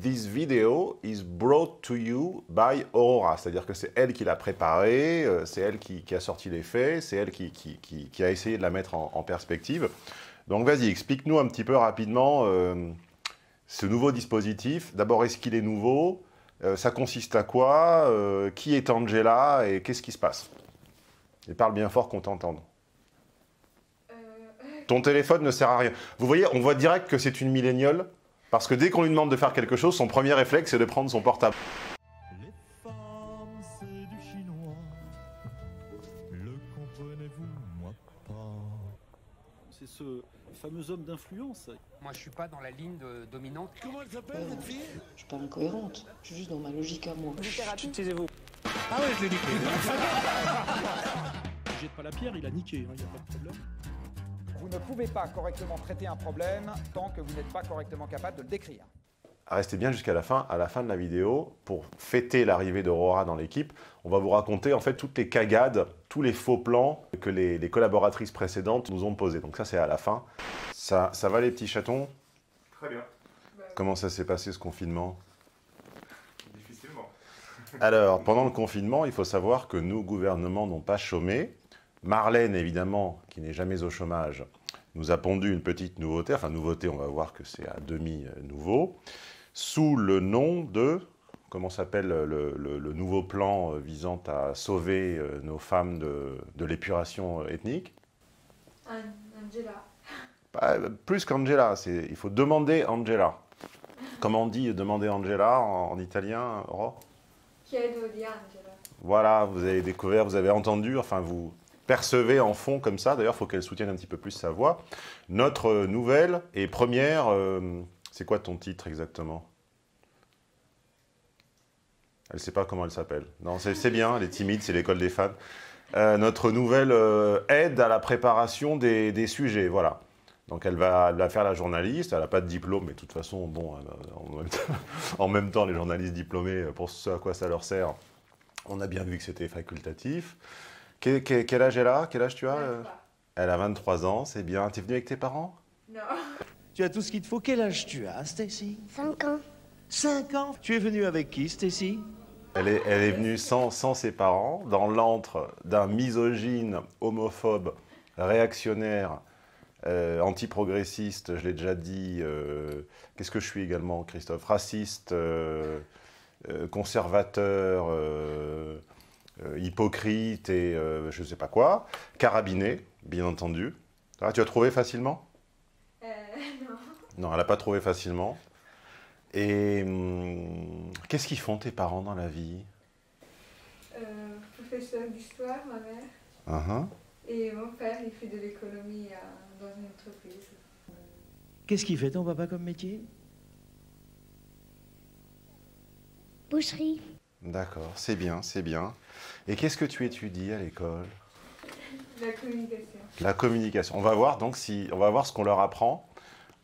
this video is brought to you by Aurora. C'est-à-dire que c'est elle qui l'a préparée, euh, c'est elle qui, qui a sorti les faits, c'est elle qui, qui- qui- qui a essayé de la mettre en, en perspective. Donc vas-y, explique-nous un petit peu rapidement euh, ce nouveau dispositif. D'abord, est-ce qu'il est nouveau? Euh, Ça consiste à quoi? Euh, Qui est Angela et qu'est-ce qui se passe? Et parle bien fort qu'on t'entende. Ton téléphone ne sert à rien. Vous voyez, on voit direct que c'est une milléniale, parce que dès qu'on lui demande de faire quelque chose, son premier réflexe, c'est de prendre son portable. Les femmes, c'est du chinois. Le comprenez-vous, moi pas. C'est ce fameux homme d'influence. Moi, je suis pas dans la ligne de- dominante. Comment elle s'appelle, cette fille? Je suis pas incohérente. Je suis juste dans ma logique à moi. Taisez-vous. Ah ouais, je l'ai niqué. Jette pas la pierre, il a niqué, il n'y a pas de problème. Vous ne pouvez pas correctement traiter un problème tant que vous n'êtes pas correctement capable de le décrire. Restez bien jusqu'à la fin. À la fin de la vidéo, pour fêter l'arrivée d'Aurora dans l'équipe, on va vous raconter en fait toutes les cagades, tous les faux plans que les, les collaboratrices précédentes nous ont posés. Donc ça, c'est à la fin. Ça, ça va les petits chatons? Très bien. Comment ça s'est passé ce confinement? Difficilement. Alors, pendant le confinement, il faut savoir que nos gouvernements n'ont pas chômé. Marlène, évidemment, qui n'est jamais au chômage, nous a pondu une petite nouveauté. Enfin, nouveauté, on va voir que c'est à demi euh, nouveau. Sous le nom de. Comment s'appelle le, le- le nouveau plan euh, visant à sauver euh, nos femmes de, de l'épuration ethnique An- Angela. Pas- Plus qu'Angela, il faut demander Comment on dit demander Angela en, en italien, Aurore? Chiedo di Angela. Voilà, vous avez découvert, vous avez entendu, enfin vous percevez en fond comme ça, d'ailleurs il faut qu'elle soutienne un petit peu plus sa voix. Notre euh, nouvelle et première, euh, c'est quoi ton titre exactement? Elle ne sait pas comment elle s'appelle. Non, c'est bien, elle est timide, c'est l'école des fans. Euh, notre nouvelle aide à la préparation des, sujets, voilà. Donc elle va, va faire la journaliste, elle n'a pas de diplôme, mais de toute façon, bon, en même, temps, en même temps, les journalistes diplômés, pour ce à quoi ça leur sert, on a bien vu que c'était facultatif. Que- que- quel âge elle a? Quel âge tu as euh? 23. Elle a 23 ans, c'est bien. T'es venu avec tes parents? Non. Tu as tout ce qu'il te faut. Quel âge tu as, Stacy? 5 ans. 5 ans? Tu es venu avec qui, Stacy? Elle est, elle est venue sans, sans ses parents, dans l'antre d'un misogyne, homophobe, réactionnaire, euh, antiprogressiste, je l'ai déjà dit. euh, Qu'est-ce que je suis également, Christophe? Raciste, euh, euh, conservateur, hypocrite et euh, je ne sais pas quoi. Carabiné, bien entendu. Ah, tu as trouvé facilement? Euh, non. Non, elle n'a pas trouvé facilement. Et hum, qu'est-ce qu'ils font tes parents dans la vie? Euh, professeur d'histoire, ma mère. Uhum. Et mon père, il fait de l'économie dans une entreprise. Qu'est-ce qu'il fait ton papa comme métier? Boucherie. D'accord, c'est bien, c'est bien. Et qu'est-ce que tu étudies à l'école? La communication. La communication. On va voir donc si, on va voir ce qu'on leur apprend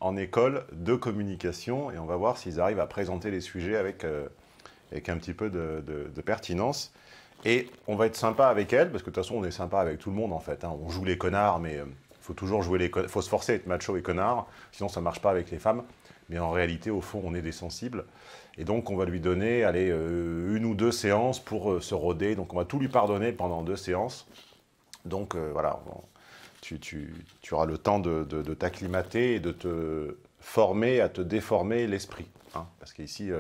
en école de communication et on va voir s'ils arrivent à présenter les sujets avec, euh, avec un petit peu de, de- de pertinence. Et on va être sympa avec elle, parce que de toute façon on est sympa avec tout le monde en fait. hein. On joue les connards, mais il faut toujours jouer les connards. faut se forcer à être macho et connard, sinon ça ne marche pas avec les femmes. Mais en réalité, au fond, on est des sensibles. Et donc, on va lui donner allez, euh, une ou deux séances pour euh, se roder. Donc, on va tout lui pardonner pendant deux séances. Donc, euh, voilà, tu, auras le temps de, t'acclimater et de te former à te déformer l'esprit. hein. parce qu'ici,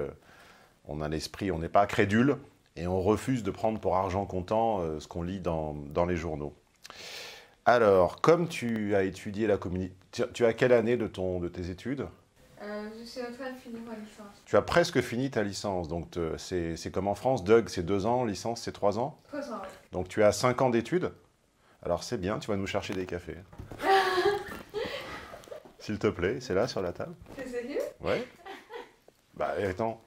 on a l'esprit, on n'est pas crédule et on refuse de prendre pour argent comptant ce qu'on lit dans, les journaux. Alors, comme tu as étudié la communication, tu as quelle année de, ton, de tes études? Euh, je suis en train de finir ma licence. Tu as presque fini ta licence, donc te- c'est c'est comme en France, Doug c'est deux ans, licence c'est trois ans. Trois ans, oui. Donc tu as cinq ans d'études. Alors c'est bien, tu vas nous chercher des cafés. S'il te plaît, c'est là sur la table. C'est sérieux? Ouais. Bah attends.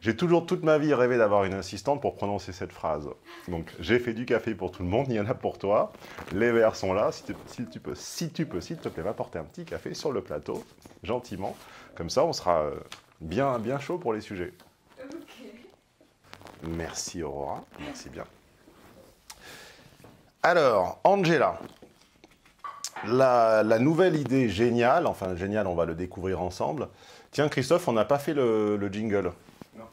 J'ai toujours toute ma vie rêvé d'avoir une assistante pour prononcer cette phrase. Donc j'ai fait du café pour tout le monde, il y en a pour toi. Les verres sont là. Si tu, si tu peux, si tu peux, s'il te plaît, va porter un petit café sur le plateau, gentiment. Comme ça, on sera euh, bien, bien chaud pour les sujets. Ok. Merci Aurora, merci bien. Alors, Angela, la, la nouvelle idée géniale, enfin géniale, on va le découvrir ensemble, Tiens, Christophe, on n'a pas fait le, le jingle. Non.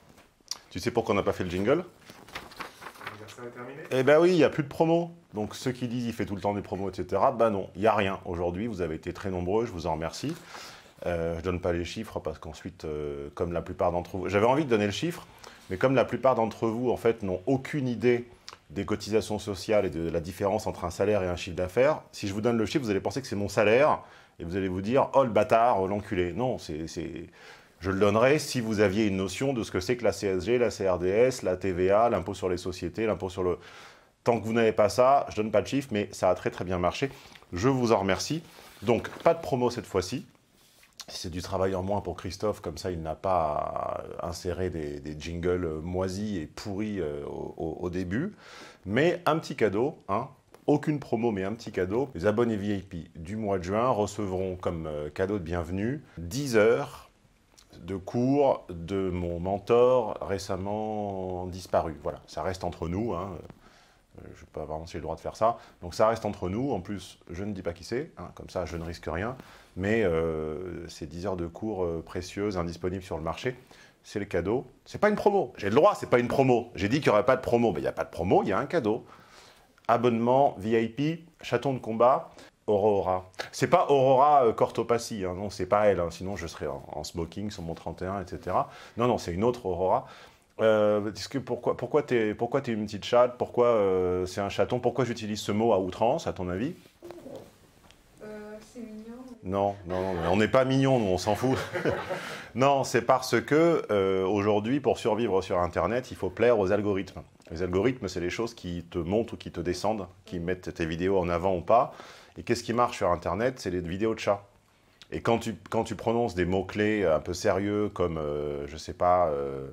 Tu sais pourquoi on n'a pas fait le jingle? Terminé? Eh ben oui, il n'y a plus de promo. Donc ceux qui disent il fait tout le temps des promos, etc., ben non, il n'y a rien. Aujourd'hui, vous avez été très nombreux, je vous en remercie. Euh, je ne donne pas les chiffres parce qu'ensuite, euh, comme la plupart d'entre vous... J'avais envie de donner le chiffre, mais comme la plupart d'entre vous, en fait, n'ont aucune idée des cotisations sociales et de la différence entre un salaire et un chiffre d'affaires, si je vous donne le chiffre, vous allez penser que c'est mon salaire et vous allez vous dire « Oh, le bâtard, oh, l'enculé ». Non, c'est... Je le donnerai si vous aviez une notion de ce que c'est que la CSG, la CRDS, la TVA, l'impôt sur les sociétés, l'impôt sur le... Tant que vous n'avez pas ça, je donne pas de chiffres, mais ça a très très bien marché. Je vous en remercie. Donc, pas de promo cette fois-ci. C'est du travail en moins pour Christophe, comme ça il n'a pas à insérer des, jingles moisis et pourris euh, au- au début. Mais un petit cadeau, hein, aucune promo, mais un petit cadeau. Les abonnés VIP du mois de juin recevront comme euh, cadeau de bienvenue 10 heures de cours de mon mentor récemment disparu. Voilà, ça reste entre nous. Hein. Euh, Je ne sais pas vraiment si le droit de faire ça. Donc ça reste entre nous. En plus, je ne dis pas qui c'est. hein, Comme ça, je ne risque rien. Mais euh, c'est 10 heures de cours euh, précieuses, indisponibles sur le marché. C'est le cadeau. C'est pas une promo. J'ai le droit, c'est pas une promo. J'ai dit qu'il n'y aurait pas de promo. Mais il n'y a pas de promo, il y a un cadeau. Abonnement VIP, chaton de combat, Aurora. C'est pas Aurora euh, Cortopassi, hein, non, c'est pas elle. hein, sinon, je serais en, en smoking sur mon 31, etc. Non, non, c'est une autre Aurora. Euh, est-ce que pourquoi, pourquoi tu es, pourquoi t'es une petite chatte? Pourquoi euh, c'est un chaton? Pourquoi j'utilise ce mot à outrance, à ton avis? Euh, c'est mignon. Non, non, non, on n'est pas mignon, nous, on s'en fout. non, c'est parce que aujourd'hui, pour survivre sur Internet, il faut plaire aux algorithmes. Les algorithmes, c'est les choses qui te montent ou qui te descendent, qui mettent tes vidéos en avant ou pas. Et qu'est-ce qui marche sur Internet? C'est les vidéos de chats. Et quand tu, quand tu prononces des mots-clés un peu sérieux comme, euh, je sais pas, euh,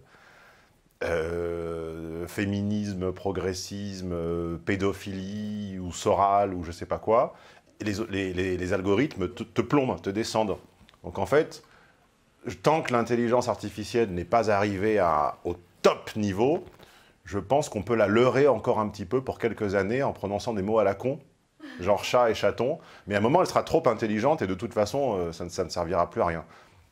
euh, féminisme, progressisme, euh, pédophilie ou soral ou je sais pas quoi, les, les- les- algorithmes te, plombent, te descendent. Donc en fait, tant que l'intelligence artificielle n'est pas arrivée au top niveau, je pense qu'on peut la leurrer encore un petit peu pour quelques années en prononçant des mots à la con, genre chat et chaton. Mais à un moment, elle sera trop intelligente et de toute façon, euh, ça, ne, servira plus à rien.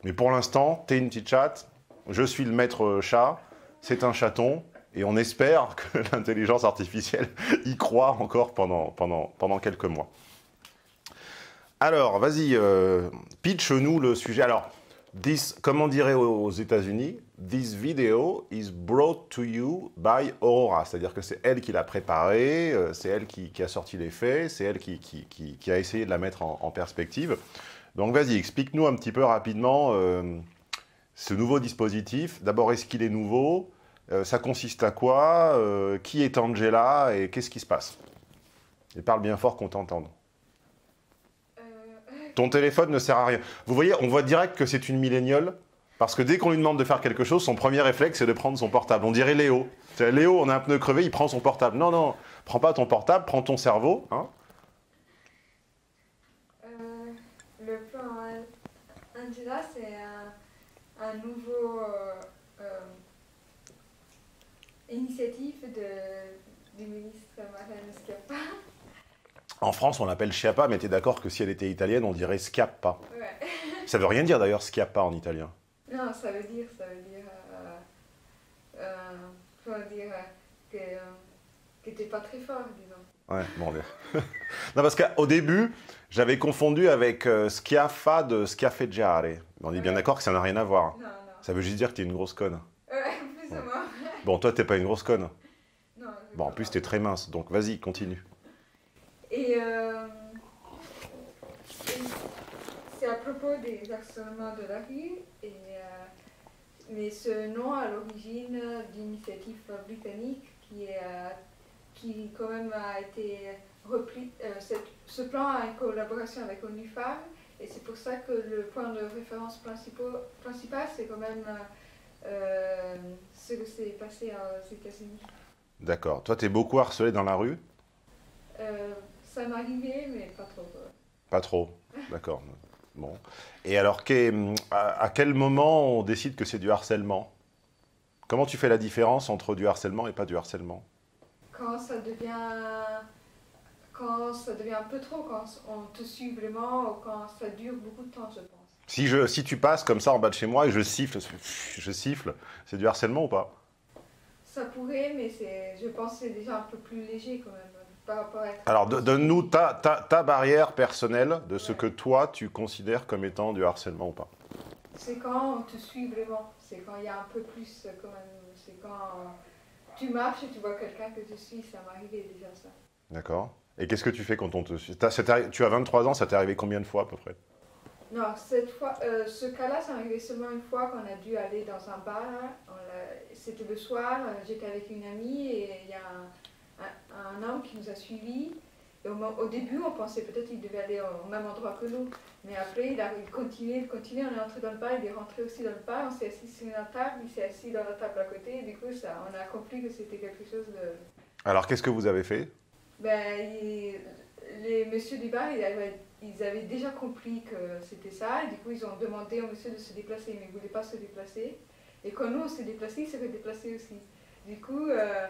Mais pour l'instant, t'es une petite chatte, je suis le maître euh, chat, c'est un chaton, et on espère que l'intelligence artificielle y croit encore pendant quelques mois. Alors, vas-y, euh, pitch-nous le sujet. Alors, this, comme on dirait aux États-Unis, this video is brought to you by Aurora. C'est-à-dire que c'est elle qui l'a préparé, euh, c'est elle qui, a sorti les faits, c'est elle qui, a essayé de la mettre en, perspective. Donc, vas-y, explique-nous un petit peu rapidement euh, ce nouveau dispositif. D'abord, est-ce qu'il est nouveau? Euh, Ça consiste à quoi? Qui est Angela et qu'est-ce qui se passe? Et parle bien fort qu'on t'entende. Ton téléphone ne sert à rien. Vous voyez, on voit direct que c'est une milléniale, parce que dès qu'on lui demande de faire quelque chose, son premier réflexe, c'est de prendre son portable. On dirait Léo. Léo, on a un pneu crevé, il prend son portable. Non, non, prends pas ton portable, prends ton cerveau. hein. euh, le plan An- Angela, c'est un, nouveau euh, euh, initiative du ministre. En France, on l'appelle Schiappa, mais t'es d'accord que si elle était italienne, on dirait Schiappa. Ouais. Ça veut rien dire d'ailleurs, Schiappa en italien. Non, ça veut dire, ça veut dire, euh, euh, comment dire, euh, que, euh, que t'es pas très fort, disons. Ouais, bon, bien. non, parce qu'au début, j'avais confondu avec euh, Schiaffa de Schiaffeggiare. On est bien d'accord que ça n'a rien à voir. Non, non. Ça veut juste dire que t'es une grosse conne. Ouais, plus ou moins. Bon, toi, t'es pas une grosse conne. Non, Bon, en plus, t'es très mince, donc vas-y, continue. Et, euh, et c'est à propos des harcèlements de la rue, et, euh, mais ce nom à l'origine d'initiative britannique qui, est, euh, qui quand même a été repris. cette- ce plan a une collaboration avec ONU Femmes, et c'est pour ça que le point de référence principal, principal c'est quand même ce que s'est passé aux États-Unis. D'accord. Toi, t'es beaucoup harcelé dans la rue? Euh, ça arrivé, mais pas trop. Pas trop. D'accord. Bon. Et alors, à, quel moment on décide que c'est du harcèlement? Comment tu fais la différence entre du harcèlement et pas du harcèlement? Quand ça devient quand ça devient un peu trop, quand on te suit vraiment, ou quand ça dure beaucoup de temps, je pense. Si, je, si tu passes comme ça en bas de chez moi et je siffle, je siffle, c'est du harcèlement ou pas? Ça pourrait, mais c'est, je pense que c'est déjà un peu plus léger quand même. Être Alors, do- donne-nous ta, ta, ta barrière personnelle de ce que toi, tu considères comme étant du harcèlement ou pas. C'est quand on te suit vraiment. C'est quand il y a un peu plus euh, quand même. C'est quand euh, tu marches et tu vois quelqu'un que tu suis. Ça m'est arrivé déjà ça. D'accord Et qu'est-ce que tu fais quand on te suit? Arri- Tu as 23 ans, ça t'est arrivé combien de fois à peu près? Non, cette fois, euh, ce cas-là, ça m'est arrivé seulement une fois qu'on a dû aller dans un bar. L'a- C'était le soir, euh, j'étais avec une amie et il y a un, un- un homme qui nous a suivis. Et au, début, on pensait peut-être qu'il devait aller au même endroit que nous. Mais après, il a il continuait, il continuait, on est entré dans le bar, il est rentré aussi dans le bar, on s'est assis sur une table, il s'est assis dans la table à côté. Et du coup, ça, on a compris que c'était quelque chose de... Alors, qu'est-ce que vous avez fait? Ben, il- les messieurs du bar, ils avaient, ils avaient déjà compris que c'était ça. Et du coup, ils ont demandé au monsieur de se déplacer, mais il ne voulait pas se déplacer. Et quand nous, on s'est déplacé, il s'est fait déplacer aussi. Du coup, euh,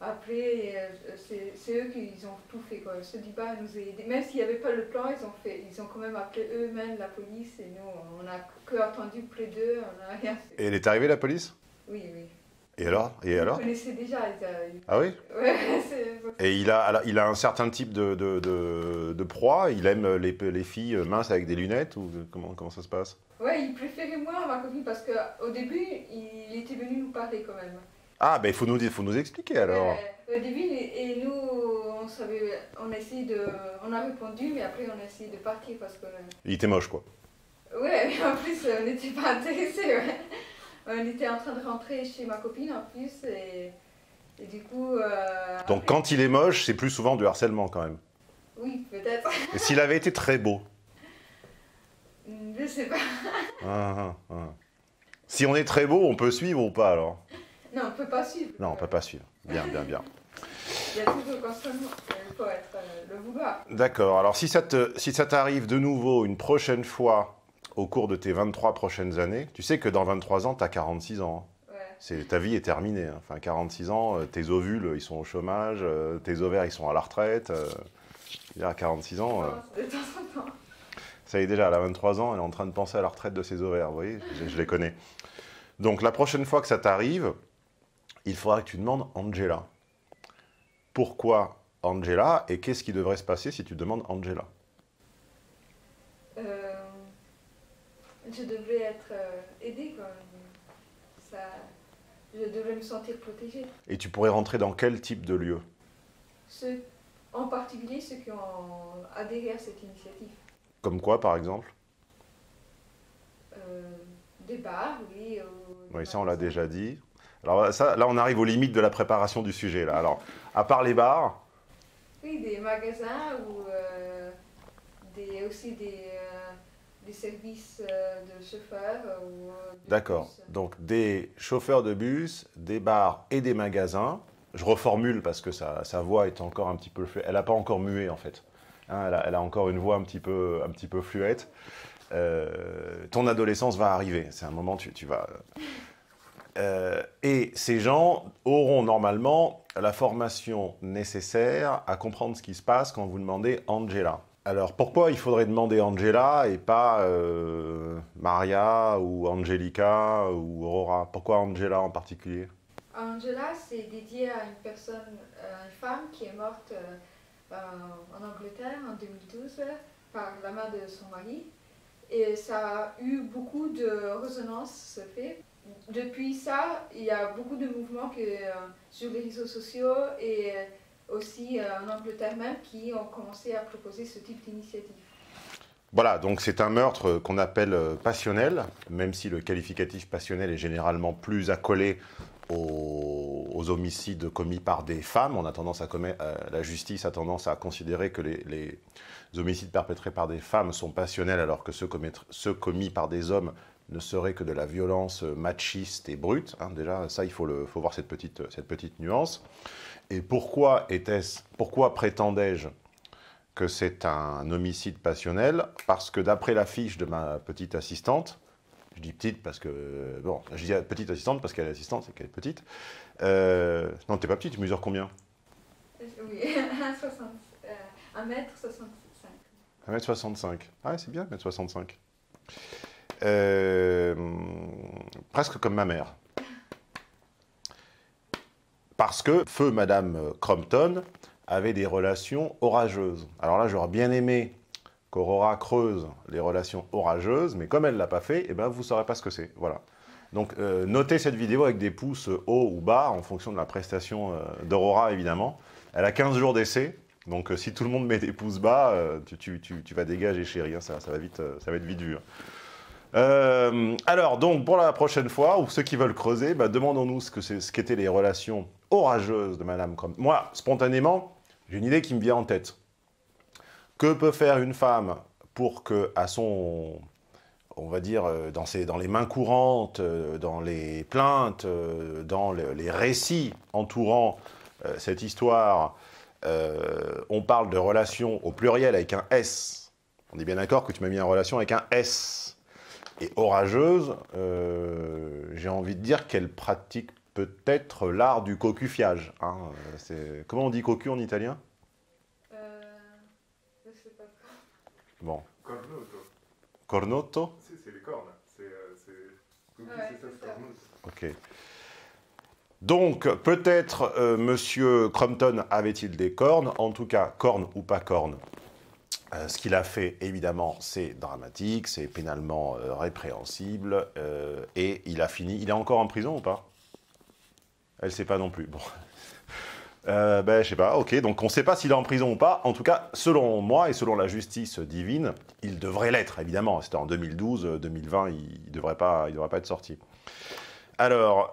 après, euh, c'est eux qui ils ont tout fait. Quoi. Du bar nous ont aidés. Même s'il n'y avait pas le plan, ils ont, fait, ils ont quand même appelé eux-mêmes la police. Et nous, on n'a que attendu près d'eux, on n'a rien fait. Et elle est arrivée la police? Oui, oui. Et alors? Et alors? Ils connaissaient déjà. Ah oui? Ouais, Et il a, alors, il a un certain type de, de, de, de proie? Il aime les, les filles minces avec des lunettes Ou comment, comment ça se passe? Ouais, il préférait moi ma copine parce qu'au début, il était venu nous parler quand même. Ah, ben il faut nous, faut nous expliquer alors. Ouais, au début, et nous, on savait, on a essayé de, on a répondu, mais après on a essayé de partir parce que, Il était moche quoi. ouais, mais en plus on n'était pas intéressés. Ouais. On était en train de rentrer chez ma copine en plus et, et du coup. euh, Donc après- quand il est moche, c'est plus souvent du harcèlement quand même. Oui, peut-être. Et s'il avait été très beau? Je sais pas. Ah, ah, ah. Si on est très beau, on peut suivre ou pas alors? Non, on peut pas suivre. Non, on peut pas suivre. Bien, bien, bien. Il y a toujours constamment. Il faut être euh, le vouloir. D'accord. Alors si ça te, si ça t'arrive de nouveau une prochaine fois au cours de tes 23 prochaines années, tu sais que dans 23 ans, tu as 46 ans. hein. Ouais. Ta vie est terminée. hein. Enfin, 46 ans, euh, tes ovules, ils sont au chômage, euh, tes ovaires, ils sont à la retraite. euh, à 46 ans, euh, De temps en temps. ça y est déjà, elle a 23 ans, elle est en train de penser à la retraite de ses ovaires. Vous voyez, je, je les connais. Donc la prochaine fois que ça t'arrive, il faudra que tu demandes Angela. Pourquoi Angela et qu'est-ce qui devrait se passer si tu demandes Angela? Euh, je devrais être euh, aidée quand même. Ça, je devrais me sentir protégée. Et tu pourrais rentrer dans quel type de lieu? Ceux, en particulier ceux qui ont adhéré à cette initiative. Comme quoi, par exemple? Euh, des bars, oui. ou des Oui, ça, on l'a déjà dit. Alors ça, là, on arrive aux limites de la préparation du sujet. Là. Alors, à part les bars, Oui, des magasins ou euh, des, aussi des, euh, des services euh, de chauffeurs. d'accord. Donc, des chauffeurs de bus, des bars et des magasins. Je reformule parce que sa, sa voix est encore un petit peu... Elle n'a pas encore mué, en fait. Hein, elle, a, elle a encore une voix un petit peu, un petit peu fluette. Ton adolescence va arriver. C'est un moment, tu, tu vas... Euh, et ces gens auront normalement la formation nécessaire à comprendre ce qui se passe quand vous demandez Angela. Alors pourquoi il faudrait demander Angela et pas euh, Maria ou Angelica ou Aurora? Pourquoi Angela en particulier? Angela, c'est dédié à une personne, à une femme qui est morte euh, euh, en Angleterre en 2012 par la main de son mari. Et ça a eu beaucoup de résonance, ce fait. Depuis ça, il y a beaucoup de mouvements que, euh, sur les réseaux sociaux et euh, aussi euh, en Angleterre même qui ont commencé à proposer ce type d'initiative. Voilà, donc c'est un meurtre qu'on appelle passionnel, même si le qualificatif passionnel est généralement plus accolé aux, homicides commis par des femmes. On a tendance à commettre, la justice a tendance à considérer que les, homicides perpétrés par des femmes sont passionnels, alors que ceux, ceux commis par des hommes ne seraient que de la violence machiste et brute. hein. déjà, ça, il faut, le, faut voir cette petite, cette petite nuance. Et pourquoi était-ce, pourquoi prétendais-je que c'est un homicide passionnel? Parce que d'après la fiche de ma petite assistante, je dis petite parce que bon, je dis petite assistante parce qu'elle est assistante, c'est qu'elle est petite. Euh, non, t'es pas petite, tu mesures combien? Oui, 1,60 euh, 1m65. 1m65. Ah, ouais, c'est bien, 1m65. Euh, presque comme ma mère. Parce que feu Madame Crompton avait des relations orageuses. Alors là, j'aurais bien aimé qu'Aurora creuse les relations orageuses, mais comme elle ne l'a pas fait, eh ben, vous ne saurez pas ce que c'est. Voilà. Donc, euh, notez cette vidéo avec des pouces haut ou bas, en fonction de la prestation euh, d'Aurora, évidemment. Elle a 15 jours d'essai, donc si tout le monde met des pouces bas, tu, vas dégager, chérie, hein, ça, va vite, ça va être vite vu. hein. Euh, alors, donc, pour la prochaine fois, ou ceux qui veulent creuser, bah, demandons-nous ce c'est- ce qu'étaient les relations orageuses de Madame Crompton. Moi, spontanément, j'ai une idée qui me vient en tête. Que peut faire une femme pour que, à son, on va dire, euh, dans, dans les mains courantes, euh, dans les plaintes, dans le- les récits entourant cette histoire, on parle de relations au pluriel avec un S. On est bien d'accord que tu m'as mis en relation avec un S. Et orageuse, euh, j'ai envie de dire qu'elle pratique peut-être l'art du cocufiage. hein. Comment on dit cocu en italien? Euh, je sais pas. Bon, Cornuto. cornotto? Si, c'est les cornes. C'est. euh, Ouais, c'est ça. Ok. Donc, peut-être euh, Monsieur Crompton avait-il des cornes, en tout cas, cornes ou pas cornes? Euh, ce qu'il a fait, évidemment, c'est dramatique, c'est pénalement euh, répréhensible, euh, et il a fini. Il est encore en prison ou pas? Elle sait pas non plus. Bon. Ben, je sais pas, ok, donc on ne sait pas s'il est en prison ou pas. En tout cas, selon moi et selon la justice divine, il devrait l'être, évidemment. C'était en 2012, euh, 2020, il ne devrait, pas- il devrait pas être sorti. Alors,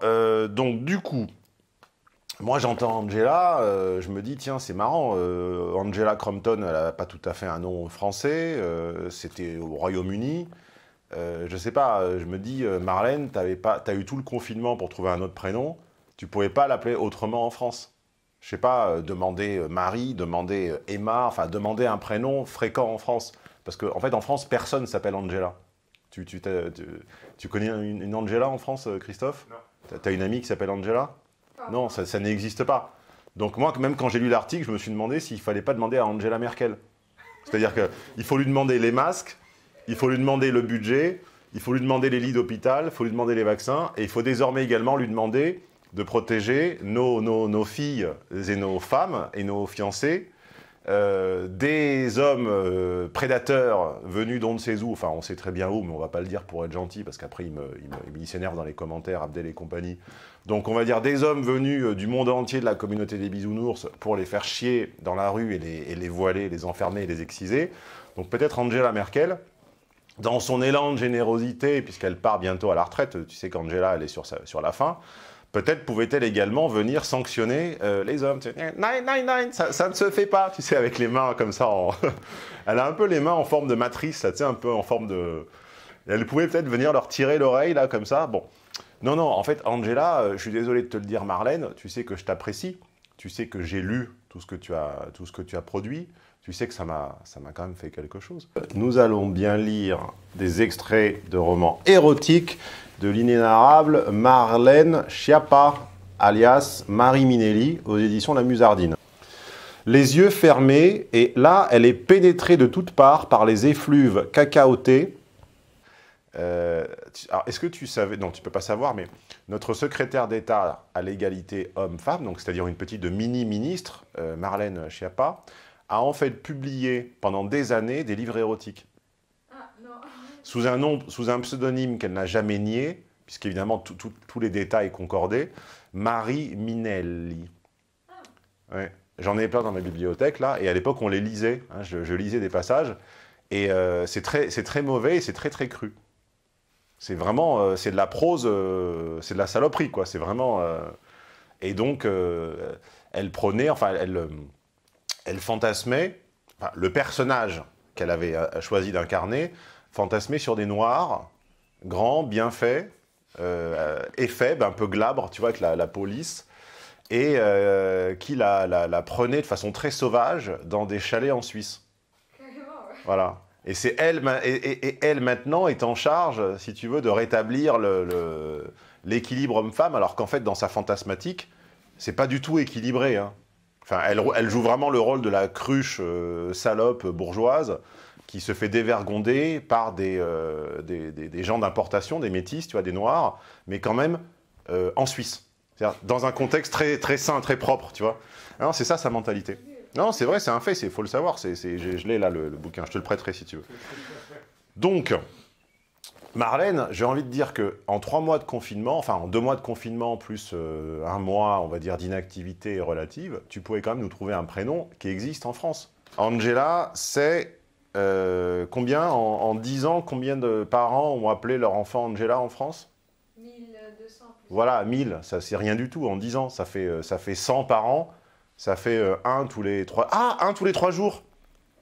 donc du coup, moi j'entends Angela, euh, je me dis, tiens, c'est marrant, euh, Angela Crompton, elle n'a pas tout à fait un nom français, euh, c'était au Royaume-Uni. Je sais pas, je me dis, Marlène, tu as eu tout le confinement pour trouver un autre prénom, tu pouvais pas l'appeler autrement en France je sais pas, demander Marie, demander Emma, enfin demander un prénom fréquent en France. Parce qu'en en fait, en France, personne s'appelle Angela. Tu, tu, t'as- tu, tu connais une, une Angela en France, Christophe? Non. T'as- T'as une amie qui s'appelle Angela? Non, ça, n'existe pas. Donc moi, même quand j'ai lu l'article, je me suis demandé s'il fallait pas demander à Angela Merkel. C'est-à-dire qu'il faut lui demander les masques, il faut lui demander le budget, il faut lui demander les lits d'hôpital, il faut lui demander les vaccins, et il faut désormais également lui demander de protéger nos, filles et nos femmes et nos fiancés euh, des hommes euh, prédateurs venus d'on ne sait où, enfin on sait très bien où, mais on va pas le dire pour être gentil, parce qu'après il me- s'énerve dans les commentaires, Abdel et compagnie. Donc on va dire des hommes venus euh, du monde entier de la communauté des bisounours pour les faire chier dans la rue et les, voiler, les enfermer et les exciser. Donc peut-être Angela Merkel, dans son élan de générosité, puisqu'elle part bientôt à la retraite, tu sais qu'Angela elle est sur, la fin, peut-être pouvait-elle également venir sanctionner euh, les hommes. Sais, Nine, nine, nine, ça, ça ne se fait pas, tu sais, avec les mains comme ça. elle a un peu les mains en forme de matrice, là, tu sais, un peu en forme de... Elle pouvait peut-être venir leur tirer l'oreille, là, comme ça. Bon. Non, non, en fait, Angela, euh, je suis désolé de te le dire, Marlène, tu sais que je t'apprécie, tu sais que j'ai lu tout ce que tu as, tout ce que tu as produit, tu sais que ça m'a ça m'a quand même fait quelque chose. Nous allons bien lire des extraits de romans érotiques de l'inénarrable Marlène Schiappa, alias Marie Minelli, aux éditions La Musardine. Les yeux fermés, et là, elle est pénétrée de toutes parts par les effluves cacaotées. Euh, est-ce que tu savais, non, tu peux pas savoir, mais notre secrétaire d'État à l'égalité homme-femme, donc c'est-à-dire une petite mini-ministre, euh, Marlène Schiappa, a en fait publié pendant des années des livres érotiques Ah, non. sous un nom, sous un pseudonyme qu'elle n'a jamais nié, puisqu'évidemment tous les détails concordaient, Marie Minelli. Ouais. J'en ai plein dans ma bibliothèque là, et à l'époque on les lisait. hein, je, je lisais des passages, et euh, c'est très, très mauvais et c'est très très cru. C'est vraiment, euh, c'est de la prose, euh, c'est de la saloperie quoi. C'est vraiment. euh, et donc elle prenait, enfin elle, elle fantasmait, enfin, le personnage qu'elle avait choisi d'incarner fantasmait sur des noirs, grands, bien faits, faibles, un peu glabres, tu vois, avec la, la lisse, et qui la, la, la prenait de façon très sauvage dans des chalets en Suisse. Voilà. Et c'est elle, maintenant est en charge, si tu veux, de rétablir l'équilibre homme-femme, alors qu'en fait, dans sa fantasmatique, c'est pas du tout équilibré. hein. Enfin, elle, joue vraiment le rôle de la cruche euh, salope bourgeoise, qui se fait dévergonder par des, euh, des, gens d'importation, des métis, tu vois, des noirs, mais quand même euh, en Suisse. Dans un contexte très, très sain, très propre, tu vois. C'est ça sa mentalité. Non, c'est vrai, c'est un fait, il faut le savoir. c'est je l'ai là, le, le bouquin, je te le prêterai si tu veux. Donc, Marlène, j'ai envie de dire que en trois mois de confinement, enfin en deux mois de confinement plus euh, un mois, on va dire, d'inactivité relative, tu pouvais quand même nous trouver un prénom qui existe en France. Angela, c'est euh, combien en, 10 ans, combien de parents ont appelé leur enfant Angela en France? 1200 plus. Voilà, 1000, ça c'est rien du tout en 10 ans, ça fait, euh, ça fait 100 par an, ça fait euh, un tous les trois... Ah, un tous les trois jours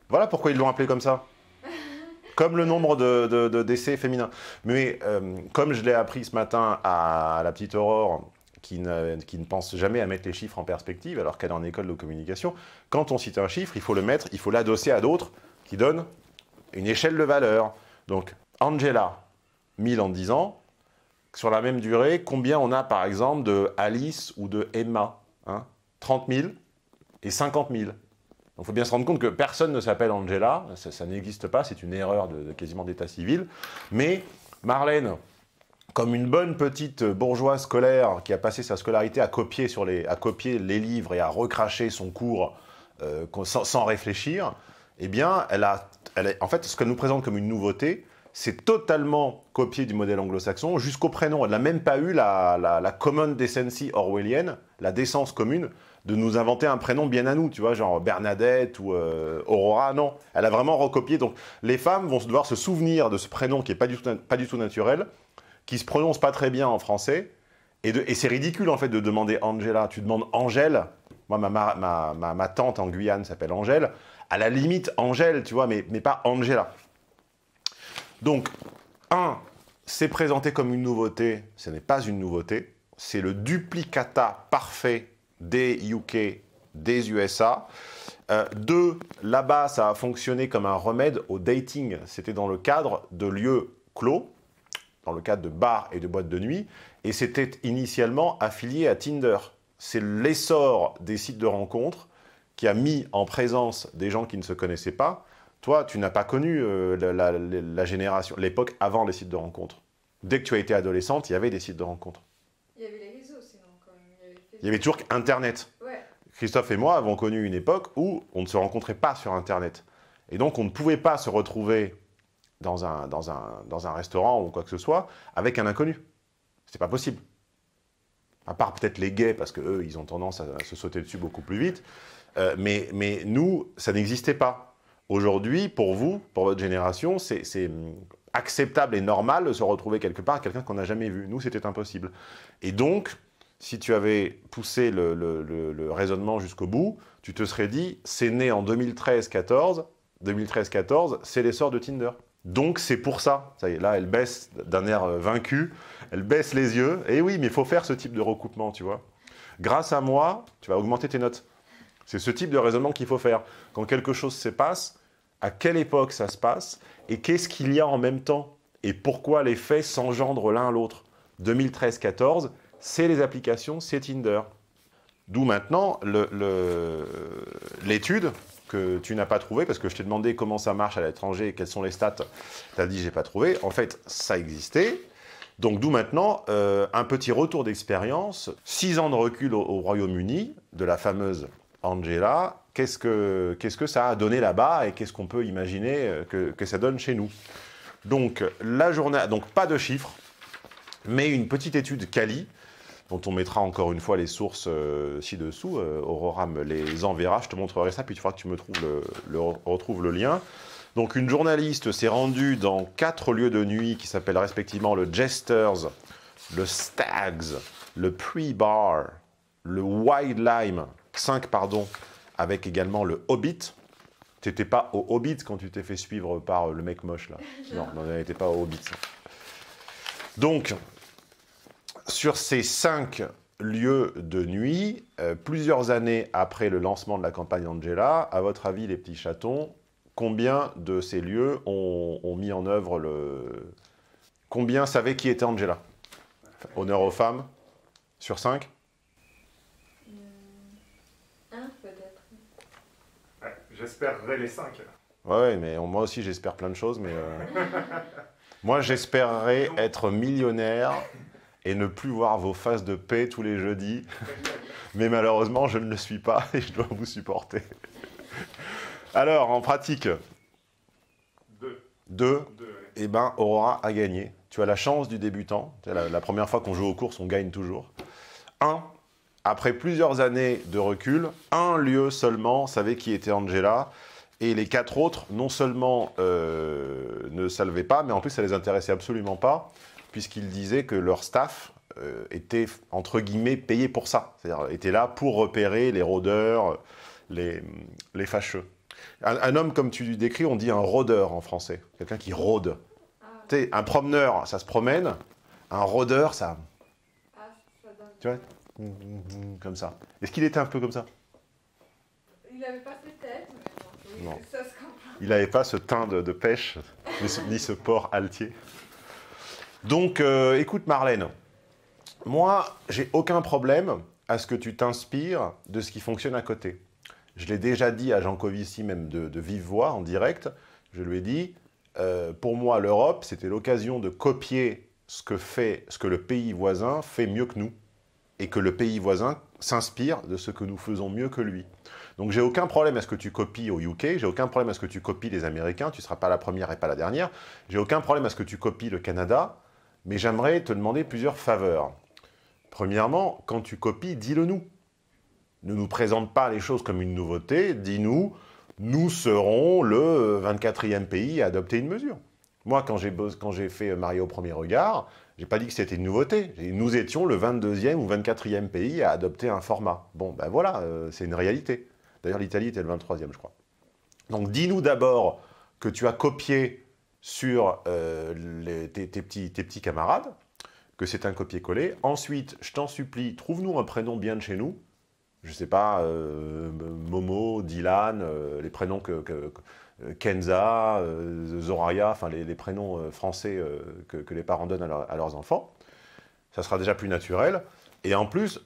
Voilà pourquoi ils l'ont appelé comme ça. Comme le nombre de, de- de décès féminins. Mais euh, comme je l'ai appris ce matin à la petite Aurore, qui ne, qui ne pense jamais à mettre les chiffres en perspective, alors qu'elle est en école de communication, quand on cite un chiffre, il faut le mettre, il faut l'adosser à d'autres qui donnent une échelle de valeur. Donc, Angela, 1000 en 10 ans, sur la même durée, combien on a par exemple de Alice ou de Emma hein? 30 000 et 50 000. Donc il faut bien se rendre compte que personne ne s'appelle Angela, ça, n'existe pas, c'est une erreur de, quasiment d'état civil. Mais Marlène, comme une bonne petite bourgeoise scolaire qui a passé sa scolarité à copier, sur les, à copier les livres et à recracher son cours euh, sans, réfléchir, eh bien, elle a, elle est- en fait, ce qu'elle nous présente comme une nouveauté, c'est totalement copié du modèle anglo-saxon jusqu'au prénom. Elle n'a même pas eu la common decency orwellienne, la décence commune, de nous inventer un prénom bien à nous, tu vois, genre Bernadette ou euh, Aurora. Non, elle a vraiment recopié. Donc, les femmes vont devoir se souvenir de ce prénom qui n'est pas, du tout- pas du tout naturel, qui se prononce pas très bien en français. Et, c'est ridicule, en fait, de demander Angela. Tu demandes Angèle. Moi, ma, ma, ma, ma- ma tante en Guyane s'appelle Angèle. À la limite, Angèle, tu vois, mais, mais pas Angela. Donc, un, c'est présenté comme une nouveauté. Ce n'est pas une nouveauté. C'est le duplicata parfait des UK, des USA. Euh, deux, là-bas, ça a fonctionné comme un remède au dating. C'était dans le cadre de lieux clos, dans le cadre de bars et de boîtes de nuit, et c'était initialement affilié à Tinder. C'est l'essor des sites de rencontres qui a mis en présence des gens qui ne se connaissaient pas. Toi, tu n'as pas connu euh, la, la- génération, l'époque avant les sites de rencontres. Dès que tu as été adolescente, il y avait des sites de rencontres. Il y avait les réseaux sinon quand même. Il y avait, toujours Internet. Ouais. Christophe et moi avons connu une époque où on ne se rencontrait pas sur Internet. Et donc, on ne pouvait pas se retrouver dans un, dans un, dans un restaurant ou quoi que ce soit avec un inconnu. C'était pas possible. À part peut-être les gays, parce qu'eux, ils ont tendance à se sauter dessus beaucoup plus vite. Euh, mais, mais nous, ça n'existait pas. Aujourd'hui, pour vous, pour votre génération, c'est hum, acceptable et normal de se retrouver quelque part avec quelqu'un qu'on n'a jamais vu. Nous, c'était impossible. Et donc, si tu avais poussé le, raisonnement jusqu'au bout, tu te serais dit, c'est né en 2013-14, 2013-14, c'est l'essor de Tinder. Donc c'est pour ça. Ça y est, là, elle baisse d'un air euh, vaincu, elle baisse les yeux. Et oui, mais il faut faire ce type de recoupement, tu vois. Grâce à moi, tu vas augmenter tes notes. C'est ce type de raisonnement qu'il faut faire. Quand quelque chose se passe, à quelle époque ça se passe et qu'est-ce qu'il y a en même temps et pourquoi les faits s'engendrent l'un à l'autre. 2013-14, c'est les applications, c'est Tinder. D'où maintenant l'étude que tu n'as pas trouvée, parce que je t'ai demandé comment ça marche à l'étranger et quelles sont les stats. Tu as dit j'ai pas trouvé. En fait, ça existait. Donc d'où maintenant euh, un petit retour d'expérience, six ans de recul au, au Royaume-Uni, de la fameuse Angela. Qu'est-ce que, qu'est-ce que ça a donné là-bas et qu'est-ce qu'on peut imaginer euh, que, que ça donne chez nous? Donc la journée, donc pas de chiffres, mais une petite étude quali dont on mettra encore une fois les sources euh, ci-dessous. Euh, Aurora me les enverra, je te montrerai ça, puis tu feras que tu me trouves le, le- retrouves le lien. Donc une journaliste s'est rendue dans quatre lieux de nuit qui s'appellent respectivement le Jesters, le Stags, le Pre-Bar, le Wild Lime, 5 pardon, avec également le Hobbit. T'étais pas au Hobbit quand tu t'es fait suivre par le mec moche là. Non, non, n'était pas au Hobbit. Donc, sur ces cinq lieux de nuit, euh, plusieurs années après le lancement de la campagne Angela, à votre avis, les petits chatons, combien de ces lieux ont, ont mis en œuvre le... Combien savaient qui était Angela? Honneur aux femmes Sur cinq? Un peut-être. Ouais, J'espérerais les 5. Ouais, ouais, mais moi aussi j'espère plein de choses, mais euh, moi j'espérerais être millionnaire et ne plus voir vos faces de paix tous les jeudis, mais malheureusement je ne le suis pas et je dois vous supporter. Alors, en pratique, Deux. deux, Deux, ouais. eh ben Aurora a gagné. Tu as la chance du débutant. La, la première fois qu'on joue aux courses, on gagne toujours. Un, après plusieurs années de recul, un lieu seulement savait qui était Angela. Et les quatre autres, non seulement euh, ne savaient pas, mais en plus ça les intéressait absolument pas, puisqu'ils disaient que leur staff euh, était, entre guillemets, payé pour ça. C'est-à-dire était là pour repérer les rôdeurs, les, les fâcheux. Un, un homme, comme tu décris, on dit un rôdeur en français. Quelqu'un qui rôde. Ah, Tu un promeneur, ça se promène. Un rôdeur, ça. ah, ça donne. Tu vois? Comme ça. Est-ce qu'il était un peu comme ça? Il avait pas de tête, mais bon, oui, Non. ça se comprend. Il n'avait pas ce teint de, de pêche, ni ce, ni ce port altier. Donc, euh, écoute Marlène, moi, j'ai aucun problème à ce que tu t'inspires de ce qui fonctionne à côté. Je l'ai déjà dit à Jean Covici, même de, de vive voix, en direct. Je lui ai dit, euh, pour moi, l'Europe, c'était l'occasion de copier ce que, fait, ce que le pays voisin fait mieux que nous, et que le pays voisin s'inspire de ce que nous faisons mieux que lui. Donc j'ai aucun problème à ce que tu copies au UK, j'ai aucun problème à ce que tu copies les Américains, tu ne seras pas la première et pas la dernière, j'ai aucun problème à ce que tu copies le Canada, mais j'aimerais te demander plusieurs faveurs. Premièrement, quand tu copies, dis-le nous. Ne nous présente pas les choses comme une nouveauté, dis-nous, nous serons le 24e pays à adopter une mesure. Moi, quand j'ai fait Mario au premier regard, j'ai pas dit que c'était une nouveauté. Nous étions le 22e ou 24e pays à adopter un format. Bon, ben voilà, euh, c'est une réalité. D'ailleurs, l'Italie était le 23e, je crois. Donc, dis-nous d'abord que tu as copié sur euh, les- tes, petits, tes petits camarades, que c'est un copier-coller. Ensuite, je t'en supplie, trouve-nous un prénom bien de chez nous. Je sais pas, euh, Momo, Dylan, euh, les prénoms que, Kenza, Zoraya, enfin les, prénoms français que, les parents donnent à, leur- à leurs enfants. Ça sera déjà plus naturel. Et en plus,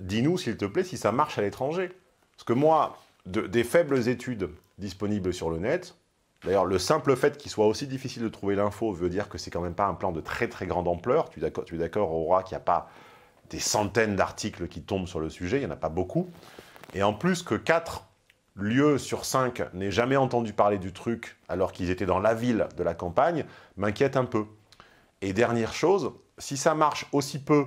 dis-nous, s'il te plaît, si ça marche à l'étranger. Parce que moi, de- des faibles études disponibles sur le net, d'ailleurs, le simple fait qu'il soit aussi difficile de trouver l'info veut dire que c'est quand même pas un plan de très très grande ampleur. Tu es d'accord- Aura, qu'il n'y a pas des centaines d'articles qui tombent sur le sujet, il n'y en a pas beaucoup. Et en plus que 4 lieux sur 5 n'aient jamais entendu parler du truc alors qu'ils étaient dans la ville de la campagne, m'inquiète un peu. Et dernière chose, si ça marche aussi peu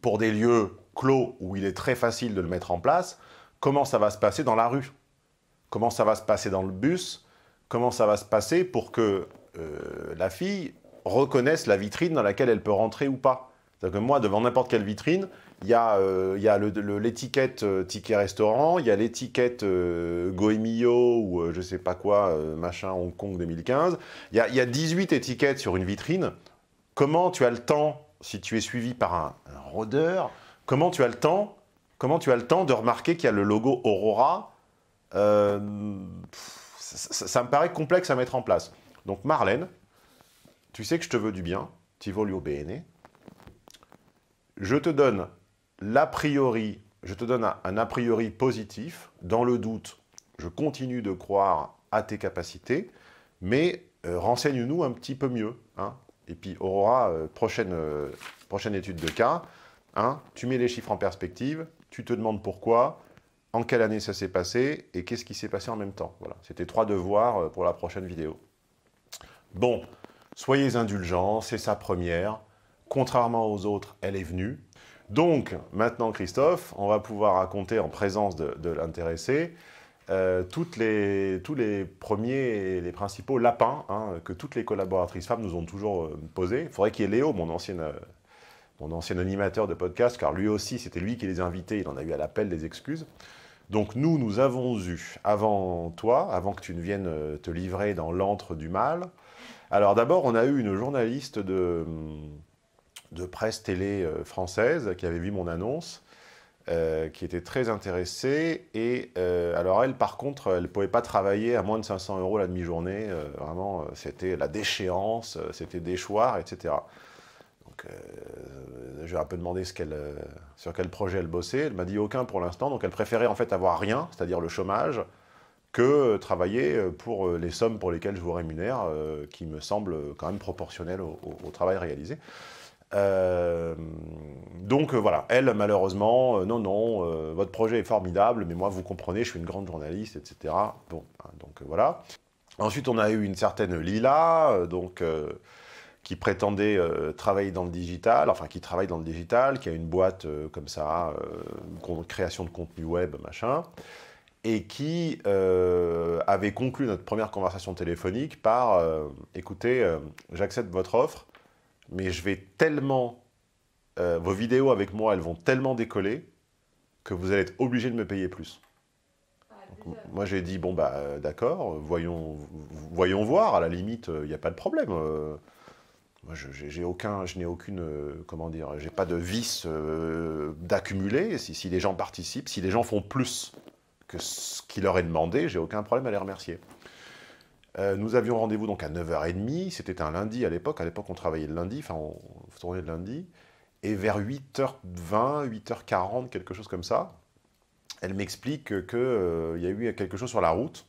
pour des lieux clos où il est très facile de le mettre en place, comment ça va se passer dans la rue? Comment ça va se passer dans le bus? Comment ça va se passer pour que euh, la fille reconnaisse la vitrine dans laquelle elle peut rentrer ou pas C'est-à-dire que moi, devant n'importe quelle vitrine, il y a, euh, l'étiquette euh, ticket restaurant, il y a l'étiquette euh, Goemio ou je sais pas quoi, machin Hong Kong 2015. Il y, a, y a 18 étiquettes sur une vitrine. Comment tu as le temps, si tu es suivi par un, rôdeur, comment tu as le temps, comment tu as le temps de remarquer qu'il y a le logo Aurora ça- me paraît complexe à mettre en place. Donc Marlène, tu sais que je te veux du bien, ti voglio bene. Je te donne l'a priori, je te donne un, un a priori positif. Dans le doute, je continue de croire à tes capacités, mais euh, renseigne-nous un petit peu mieux. hein. Et puis Aurora, euh, prochaine, euh, prochaine étude de cas, hein, tu mets les chiffres en perspective, tu te demandes pourquoi, en quelle année ça s'est passé et qu'est-ce qui s'est passé en même temps. Voilà, c'était trois devoirs euh, pour la prochaine vidéo. Bon, soyez indulgents, c'est sa première. Contrairement aux autres, elle est venue. Donc, maintenant, Christophe, on va pouvoir raconter en présence de, l'intéressé euh, les, tous les premiers et les principaux lapins hein, que toutes les collaboratrices femmes nous ont toujours euh, posés. Il faudrait qu'il y ait Léo, mon ancien, mon ancien animateur de podcast, car lui aussi, c'était lui qui les invitait, il en a eu à l'appel des excuses. Donc nous, nous avons eu, avant toi, avant que tu ne viennes euh, te livrer dans l'antre du mal, alors d'abord, on a eu une journaliste de, de presse télé euh, française qui avait vu mon annonce, euh, qui était très intéressée. Et alors elle, par contre, elle ne pouvait pas travailler à moins de 500 euros la demi-journée. vraiment, c'était la déchéance, c'était déchoir, etc. Donc euh, je lui un peu demandé euh, sur quel projet elle bossait. Elle m'a dit aucun pour l'instant. Donc elle préférait en fait avoir rien, c'est-à-dire le chômage, que travailler euh, pour euh, les sommes pour lesquelles je vous rémunère, qui me semblent quand même proportionnelles au, travail réalisé. Donc voilà, elle malheureusement, non, non, votre projet est formidable, mais moi vous comprenez, je suis une grande journaliste, etc. Bon, hein, donc voilà. Ensuite on a eu une certaine Lila, donc, qui prétendait euh, travailler dans le digital, enfin qui travaille dans le digital, qui a une boîte euh, comme ça, euh, création de contenu web, machin, et qui avait conclu notre première conversation téléphonique par écoutez, j'accepte votre offre, mais je vais tellement. vos vidéos avec moi, elles vont tellement décoller que vous allez être obligé de me payer plus. Donc, moi, j'ai dit bon, bah, d'accord, voyons, voyons voir, à la limite, il n'y a pas de problème. Moi, j'ai aucun, je n'ai aucune, euh, comment dire, j'ai pas de vice euh, d'accumuler. Si, si les gens participent, si les gens font plus que ce qui leur est demandé, j'ai aucun problème à les remercier. Euh, nous avions rendez-vous donc à 9h30, c'était un lundi à l'époque, à l'époque on travaillait le lundi, enfin on tournait le lundi, et vers 8h20, 8h40, quelque chose comme ça, elle m'explique qu'il y a eu quelque chose sur la route,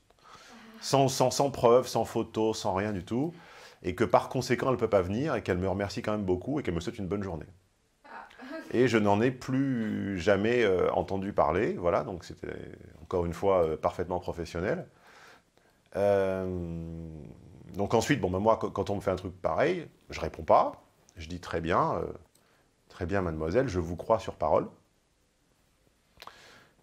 sans, sans, sans preuve, sans photo, sans rien du tout, et que par conséquent elle ne peut pas venir, et qu'elle me remercie quand même beaucoup, et qu'elle me souhaite une bonne journée. Et je n'en ai plus jamais euh, entendu parler, voilà, donc c'était encore une fois euh, parfaitement professionnel. Euh, donc ensuite, bon, ben moi, qu- quand on me fait un truc pareil, je réponds pas. Je dis très bien, très bien, mademoiselle, je vous crois sur parole.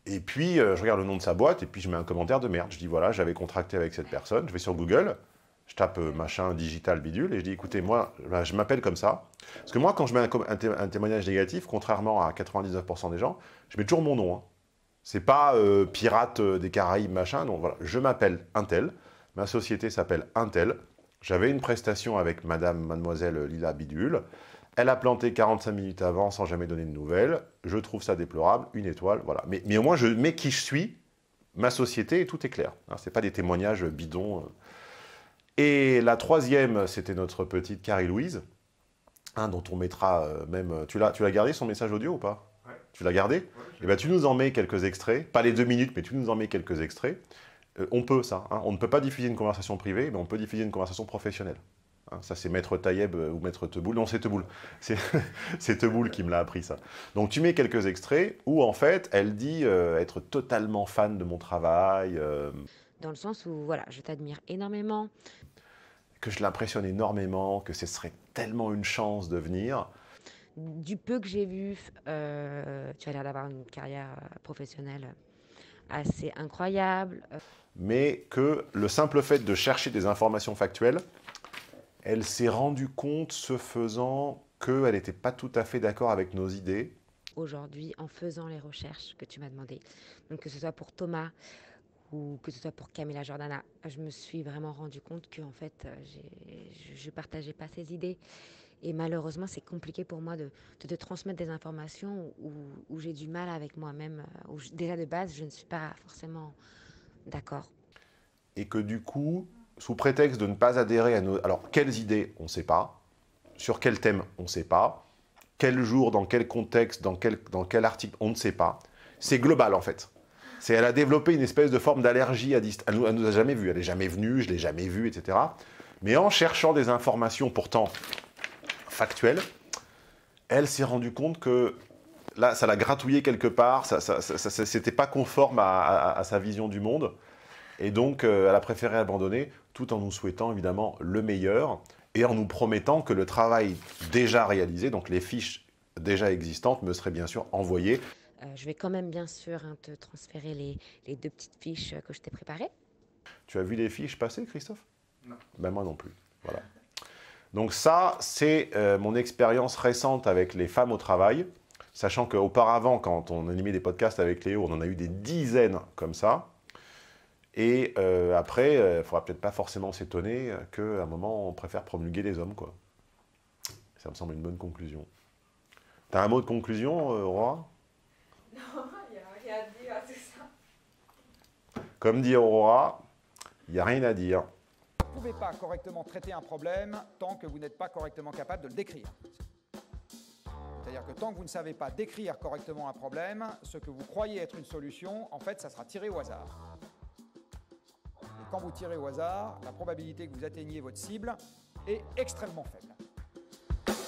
Et puis, je regarde le nom de sa boîte et puis je mets un commentaire de merde. Je dis voilà, j'avais contracté avec cette personne. Je vais sur Google, je tape euh, machin digital bidule et je dis écoutez, moi, là, je m'appelle comme ça. Parce que moi, quand je mets un, témoignage négatif, contrairement à 99% des gens, je mets toujours mon nom. hein. C'est pas euh, pirate euh, des Caraïbes, machin. Non, voilà. Je m'appelle Intel. Ma société s'appelle Intel. J'avais une prestation avec madame, mademoiselle Lila Bidule. Elle a planté 45 minutes avant sans jamais donner de nouvelles. Je trouve ça déplorable. Une étoile, voilà. Mais, mais au moins, je mets qui je suis, ma société, et tout est clair. Hein, Ce n'est pas des témoignages bidons. Et la troisième, c'était notre petite Carrie-Louise, hein, dont on mettra euh, même... Tu l'as tu l'as gardé, son message audio ou pas Tu l'as gardé Eh ben, tu nous en mets quelques extraits, pas les deux minutes, mais tu nous en mets quelques extraits. Euh, on peut ça, hein. on ne peut pas diffuser une conversation privée, mais on peut diffuser une conversation professionnelle. Hein, ça, c'est Maître Taïeb euh, ou Maître Teboul. Non, c'est Teboul. C'est c'est Teboul qui me l'a appris, ça. Donc, tu mets quelques extraits où, en fait, elle dit euh, être totalement fan de mon travail, euh, Dans le sens où, voilà, je t'admire énormément. Que je l'impressionne énormément, que ce serait tellement une chance de venir. Du peu que j'ai vu, euh, tu as l'air d'avoir une carrière euh, professionnelle assez incroyable. Mais que le simple fait de chercher des informations factuelles, elle s'est rendue compte, ce faisant, qu'elle n'était pas tout à fait d'accord avec nos idées. Aujourd'hui, en faisant les recherches que tu m'as demandé, donc que ce soit pour Thomas ou que ce soit pour Camilla Jordana, je me suis vraiment rendu compte que en fait, euh, je ne partageais pas ses idées. Et malheureusement, c'est compliqué pour moi de, de transmettre des informations où, j'ai du mal avec moi-même, euh, où déjà de base, je ne suis pas forcément d'accord. et que du coup, sous prétexte de ne pas adhérer à nos... Alors, quelles idées On ne sait pas. Sur quel thème On ne sait pas. Quel jour, dans quel contexte, dans quel, dans quel article On ne sait pas. C'est global, en fait. C'est, elle a développé une espèce de forme d'allergie à distance. Elle, elle nous a jamais vus. Elle n'est jamais venue, je l'ai jamais vue, etc. Mais en cherchant des informations pourtant factuelles, elle s'est rendue compte que là, ça l'a gratouillé quelque part. Ça, ça, ça, c'était pas conforme à sa vision du monde. Et donc, euh, elle a préféré abandonner, tout en nous souhaitant évidemment le meilleur et en nous promettant que le travail déjà réalisé, donc les fiches déjà existantes, me seraient bien sûr envoyées. Euh, je vais quand même bien sûr hein, te transférer les, les deux petites fiches euh, que je t'ai préparées. Tu as vu les fiches passer, Christophe? Non. Ben moi non plus. Voilà. Donc ça, c'est euh, mon expérience récente avec les femmes au travail, sachant qu'auparavant, quand on animait des podcasts avec Léo, on en a eu des dizaines comme ça. Et euh, après, il ne faudra peut-être pas forcément s'étonner qu'à un moment, on préfère promulguer les hommes. Quoi. Ça me semble une bonne conclusion. T'as un mot de conclusion, euh, Aurora? Rien à dire à tout ça. Comme dit Aurora, il n'y a rien à dire. Vous ne pouvez pas correctement traiter un problème tant que vous n'êtes pas correctement capable de le décrire. C'est-à-dire que tant que vous ne savez pas décrire correctement un problème, ce que vous croyez être une solution, en fait, ça sera tiré au hasard. quand vous tirez au hasard, la probabilité que vous atteigniez votre cible est extrêmement faible.